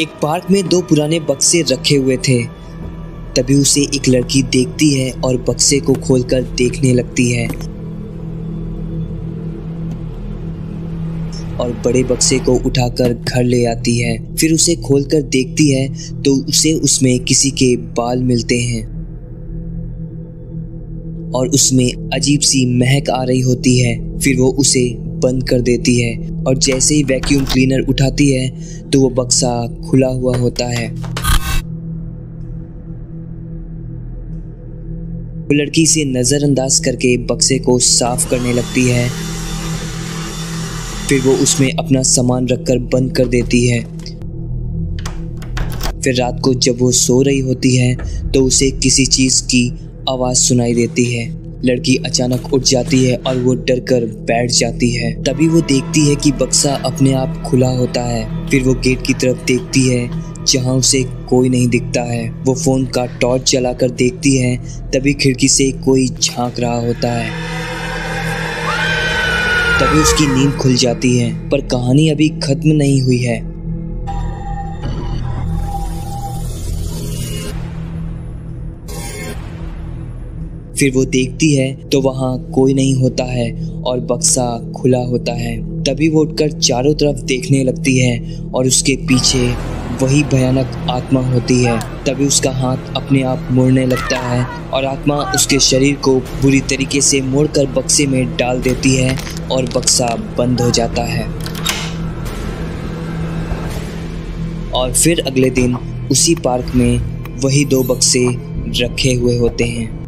एक पार्क में दो पुराने बक्से रखे हुए थे। तभी उसे एक लड़की देखती है और बक्से को खोलकर देखने लगती है। और बड़े बक्से को उठाकर घर ले आती है। फिर उसे खोलकर देखती है तो उसे उसमें किसी के बाल मिलते हैं। और उसमें अजीब सी महक आ रही होती है। फिर वो उसे बंद कर देती है और जैसे ही वैक्यूम क्लीनर उठाती है तो वो बक्सा खुला हुआ होता है। वो लड़की से नज़रअंदाज करके बक्से को साफ़ करने लगती है। फिर वो उसमें अपना सामान रखकर बंद कर देती है। फिर रात को जब वो सो रही होती है तो उसे किसी चीज़ की आवाज़ सुनाई देती है। लड़की अचानक उठ जाती है और वो डर कर बैठ जाती है। तभी वो देखती है कि बक्सा अपने आप खुला होता है। फिर वो गेट की तरफ़ देखती है, जहाँ उसे कोई नहीं दिखता है। वो फ़ोन का टॉर्च जलाकर देखती है, तभी खिड़की से कोई झाँक रहा होता है। तभी उसकी नींद खुल जाती है, पर कहानी अभी खत्म नहीं हुई है। फिर वो देखती है तो वहाँ कोई नहीं होता है और बक्सा खुला होता है। तभी वो उठकर चारों तरफ़ देखने लगती है और उसके पीछे वही भयानक आत्मा होती है। तभी उसका हाथ अपने आप मुड़ने लगता है और आत्मा उसके शरीर को बुरी तरीके से मोड़कर बक्से में डाल देती है और बक्सा बंद हो जाता है। और फिर अगले दिन उसी पार्क में वही दो बक्से रखे हुए होते हैं।